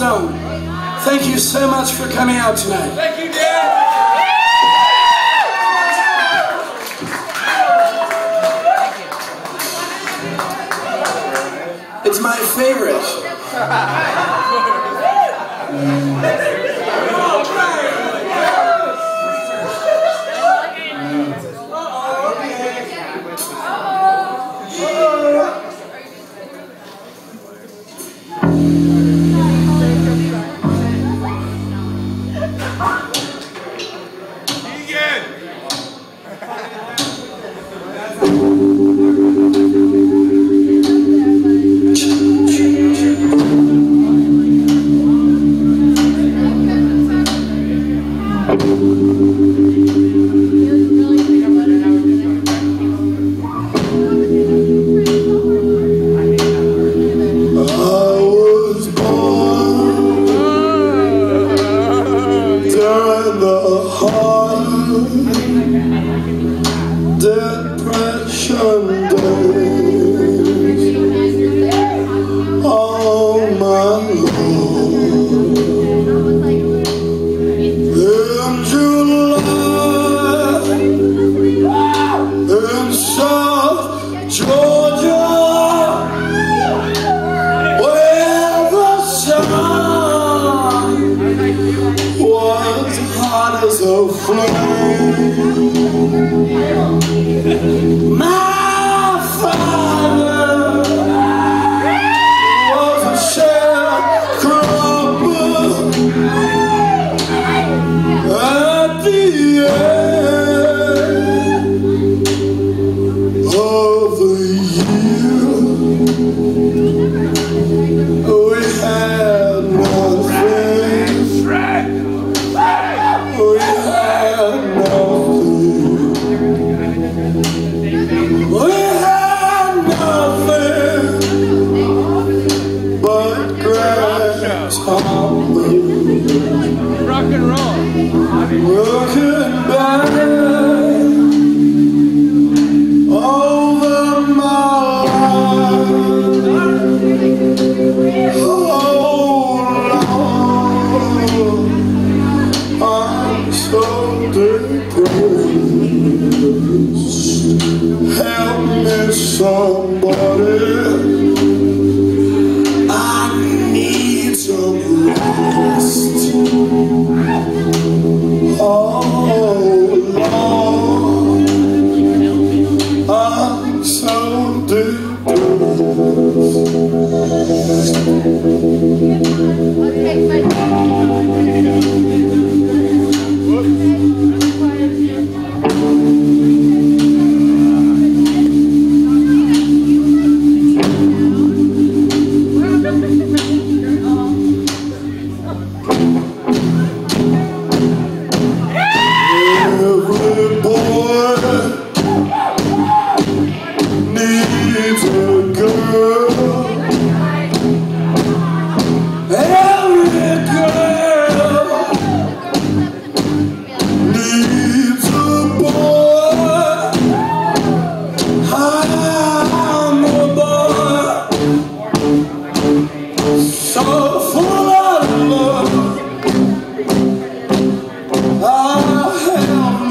So, Thank you so much for coming out tonight. Thank you, It's my favorite. Rock and roll. Working back over my. Oh Lord, I'm so depressed. Help me somebody.